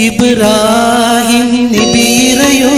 ഇബ്രാഹിം നിബീറയോ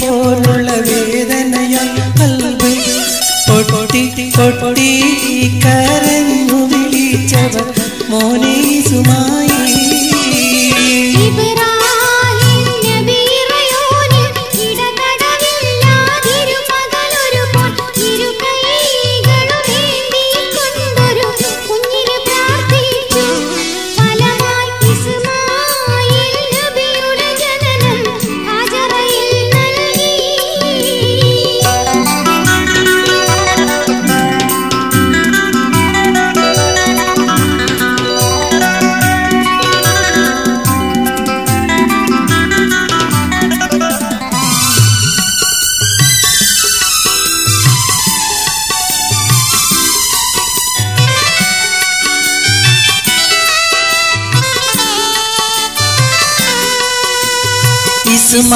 പോലുള്ള വേദനയാൽ കൽബ് കൊട്ടി പൊട്ടി കരഞ്ഞു വിളിച്ചവർ. മോനീസുമായി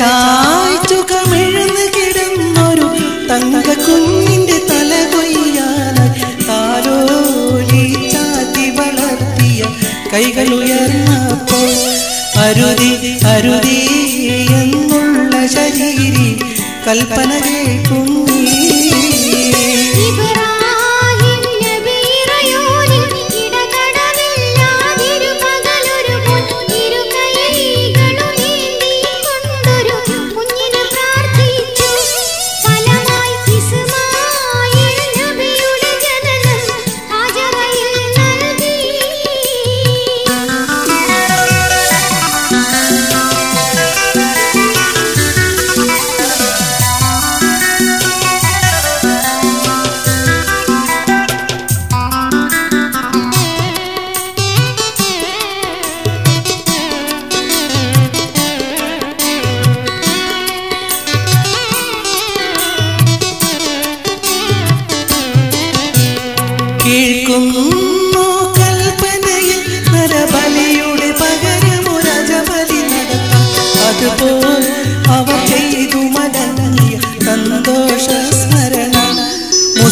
ചായ്ത്തുകമിഴന്ന് കിടന്നൊരു അരുതി അരുതി എന്നുള്ള ശരീരി കൽപ്പന കേൾക്കും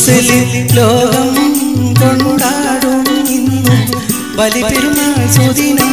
റസൂലിൽ ലോകം കൊണ്ടാടും ഇന്നും. ബലിപെരുമാൾ സുദിനം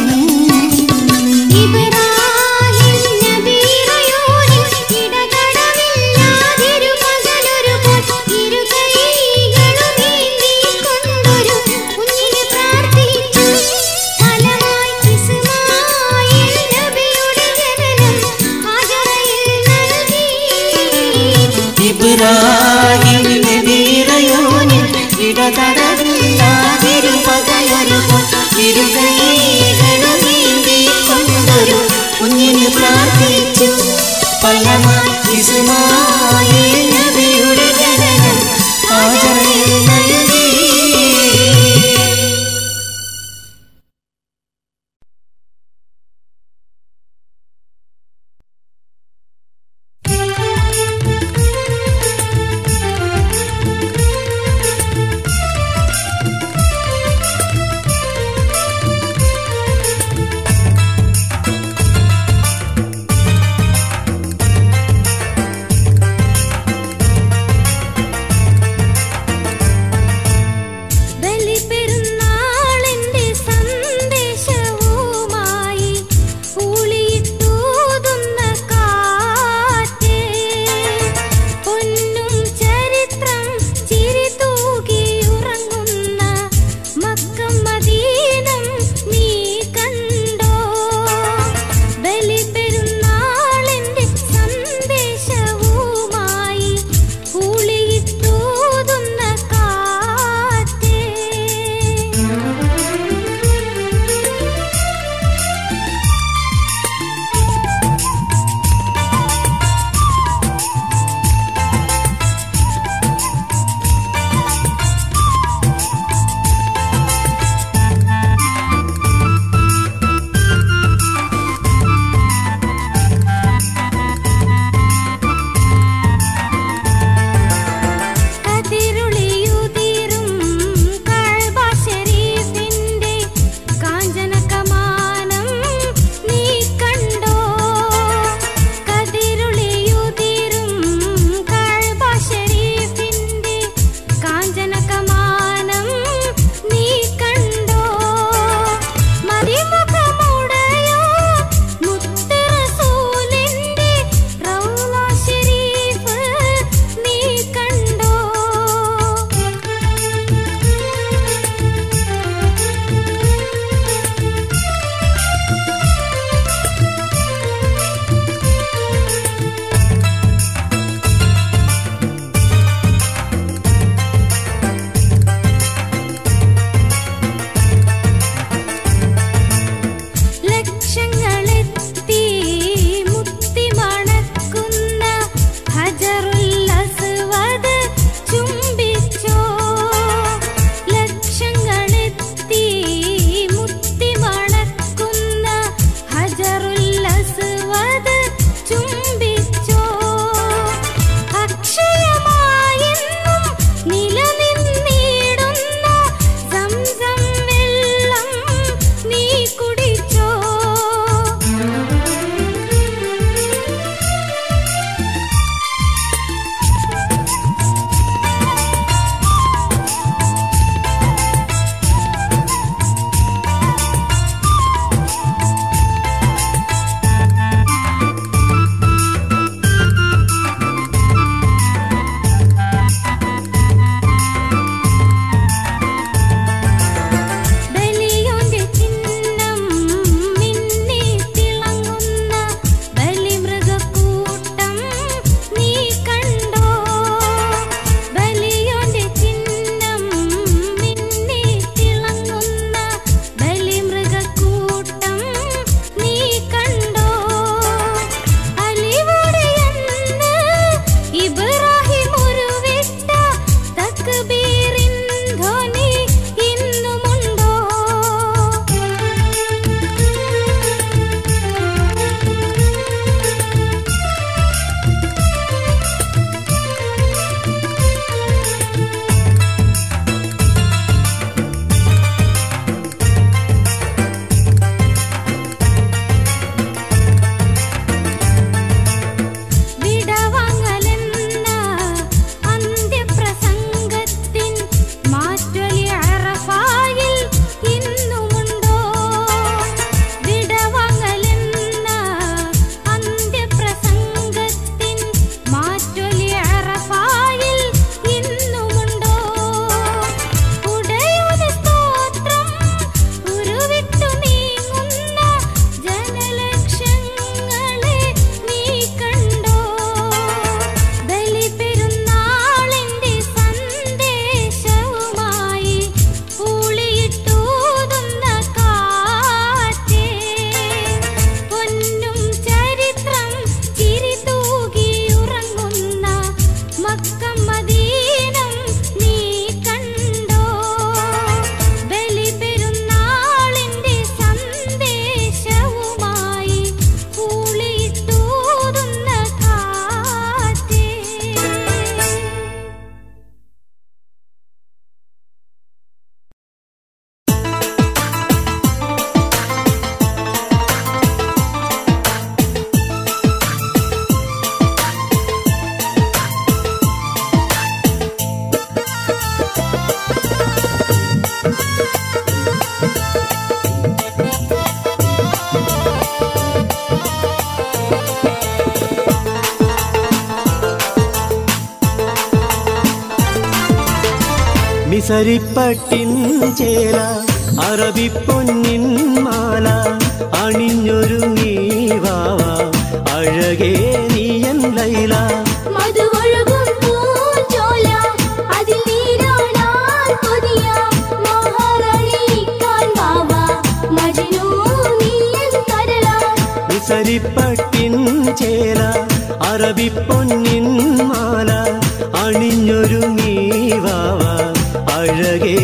മിസരിപ്പട്ടിൻ ചേല അറബിപ്പൊന്നിൻ മാല അണിഞ്ഞൊരുങ്ങി വാവ അഴകേ നീയൻ ലൈല മധുവൊഴുകും പൂഞ്ചോല അതിൽ നീരാടാൻ കൊതിയ മഹാറാണിക്കാൻ വാവ മജ്നൂ നീയൻ കരളാ മിസരിപ്പട്ടിൻ ചേല അറബിപ്പൊന്നിൻ മാല അണിഞ്ഞൊരുങ്ങി വാവ അഴകേ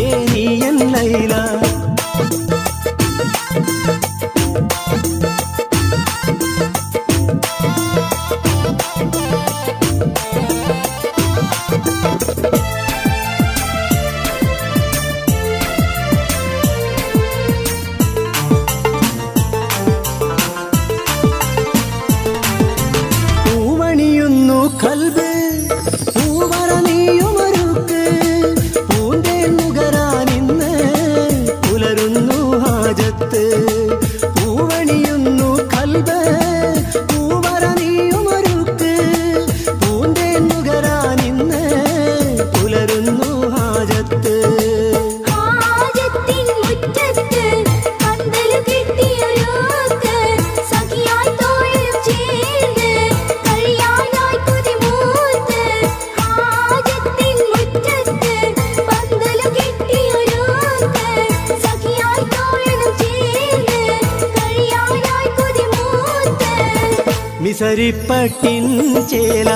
മിസരിപ്പട്ടിൻ ചേല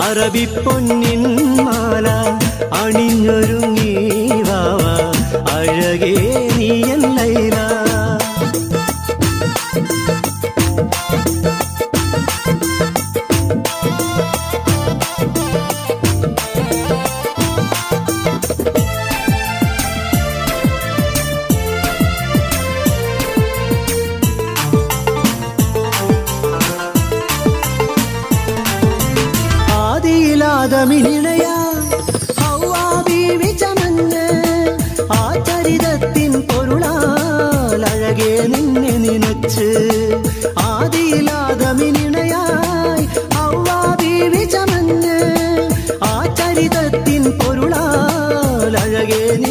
അറബിപ്പൊന്നിൻ മാല അണിഞ്ഞൊരുങ്ങി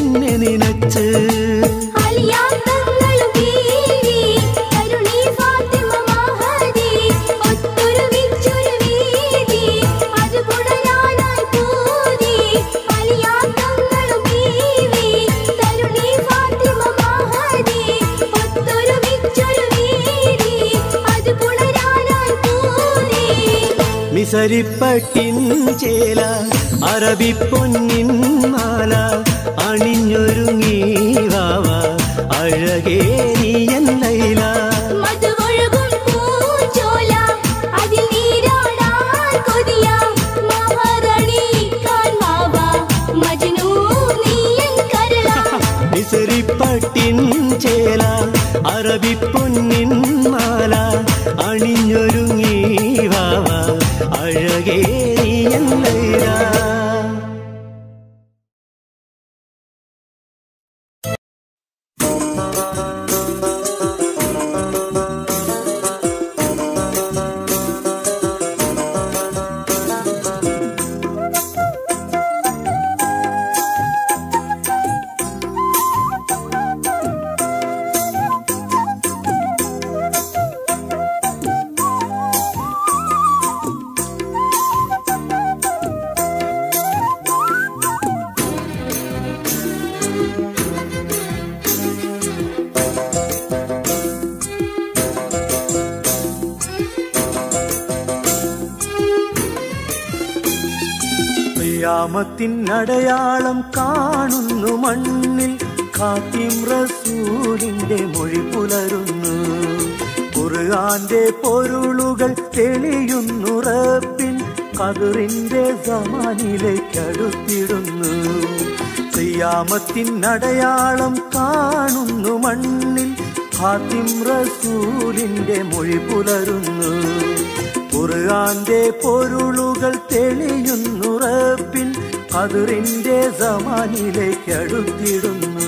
നിന്നെ നിനച്ച് അലിയാത്തങ്ങളും മിസരിപ്പട്ടിൻ ചേല അറബിപ്പൊന്നിൻ മാല അണിഞ്ഞൊരുങ്ങി വാവ അഴകേ നീ ലൈല യാമത്തിനടയാളം കാണുന്നു മണ്ണിൽ. കാത്തിം റസൂലിന്റെ മൊഴി പുലരുന്നു. ഖുർആന്റെ പൊരുളുകൾ തെളിയുന്നു റബ്ബിൻ. കതിറിന്റെ സമാനിലേക്കടുത്തിടുന്നു അടുത്തിടുന്നു യാമത്തിനടയാളം കാണുന്നു മണ്ണിൽ. ഹാത്തിം റസൂലിന്റെ മൊഴി പുലരുന്നു. ഖുർആന്റെ പൊരുളുകൾ തെളിയുന്നു റബ്ബിൻ. കതിറിന്റെ സമാനിലേക്ക് അടുത്തിടുന്നു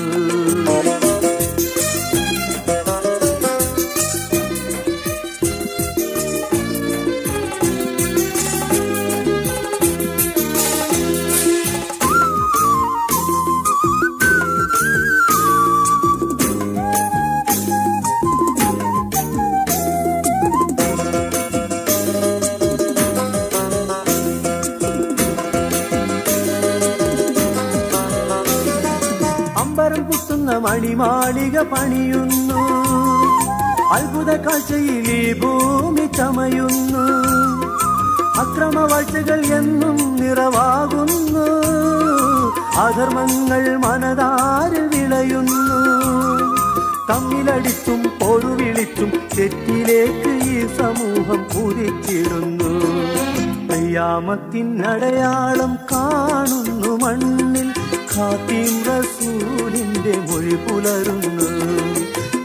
പണിയുന്നു. അത്ഭുത കാഴ്ചയിൽ ഈ ഭൂമി ചമയുന്നു. അക്രമവാഴ്ചകൾ എന്നും നിറവാകുന്നു. അധർമ്മങ്ങൾ മനതാരിൽ വിളയുന്നു. തമ്മിലടിച്ചും പൊറുവിളിച്ചും തെറ്റിലേക്ക് ഈ സമൂഹം കുതിച്ചിടുന്നു. അടയാളം കാണുന്നു മണ്ണിൽ. ഖാത്തിം റസൂലിന്റെ മൊഴി പുലരുന്നു.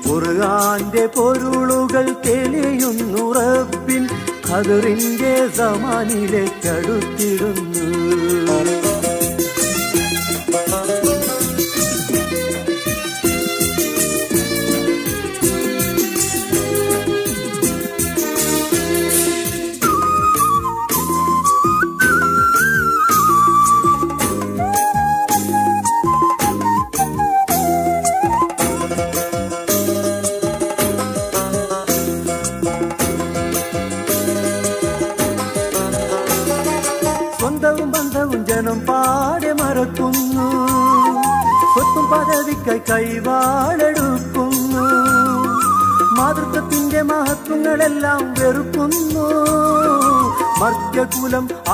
ഖുർആന്റെ പൊരുളുകൾ തെളിയുന്നു റബ്ബിൻ ഖദറിന്റെ സമാനിലേക്ക്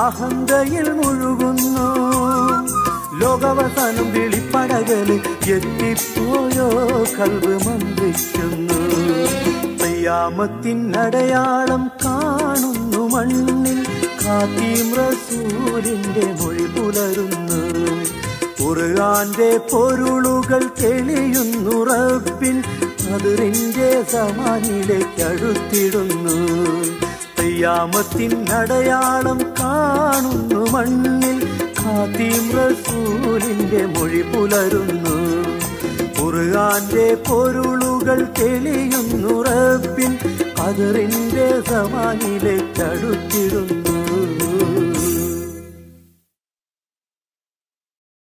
അഹന്തയിൽ മുഴുകുന്നു. ലോകവസാനം വിളിപ്പടകൽ എത്തിപ്പോയോ? കൽവ് മന്ദിക്കുന്നു അടയാളം കാണുന്നു. മണ്ണിൽ കാത്തീം റസൂലിന്റെ മൊഴി പുലരുന്നു. ഖുർആന്റെ പൊരുളുകൾ തെളിയുന്നു. റബ്ബിൻ അതിറിന്റെ സമാനിലേക്ക് അടുത്തിടുന്നു അടയാളം കാണുന്നു മണ്ണിൽ. ഖാത്തീം റസൂലിന്റെ മൊഴി പുലരുന്നു. ഖുർആന്റെ പൊരുളുകൾ തെളിയുന്നു റബ്ബിൻ. അതിറിന്റെ സമാനിലെ അടുത്തിടുന്നു